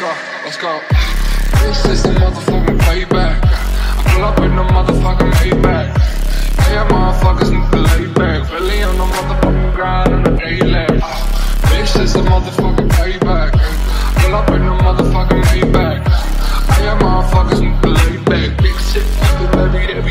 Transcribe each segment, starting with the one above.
Let's go. This is the motherfucking payback. I pull up in the motherfucking Maybach. Yeah, motherfuckers need to lay back. Really on the motherfucking grind on the daily. This is the motherfucking payback. Pull up in the motherfucking Maybach. Yeah, motherfuckers need to lay back. Big shit, fucking baby, that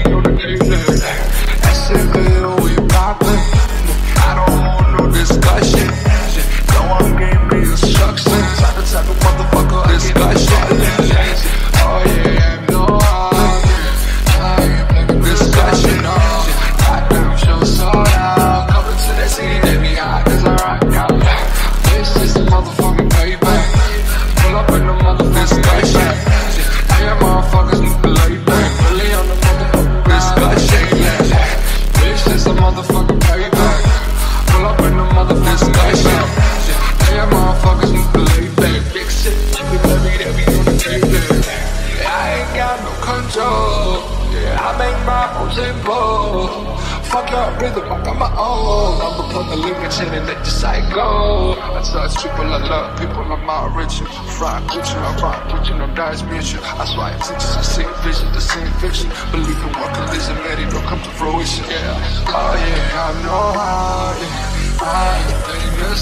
I make my own tempo. Fuck your rhythm, I got my own. I'ma put the lyrics in and let the side go. I touch people I love, people I'm my rich. Fry preaching, I'm fry preaching, I'm dice mission. I swear teachers, I see vision, the same fiction. Believe in what collision, let it don't come to fruition. Yeah, oh yeah, I know how. Yeah. I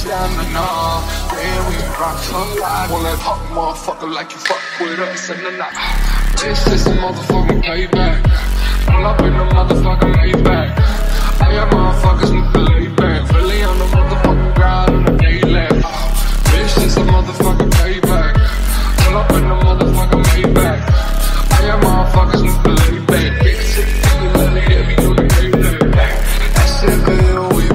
down to know. Yeah, we rock for life. Well, that hot motherfucker like you fuck with us and then I. This is the motherfucking payback. Pull up in the mothers like a Maybach. I got motherfuckers with the layback. Really on the motherfucking grind on the day left. Oh, bitch, this a motherfucking payback. Pull up in the motherfucking Maybach. All your motherfuckers with the layback. Bitch, it's a thing, money, every doing payback. That shit feel weird.